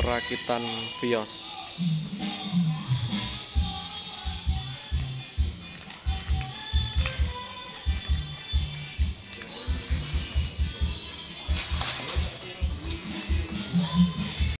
perakitan Vios.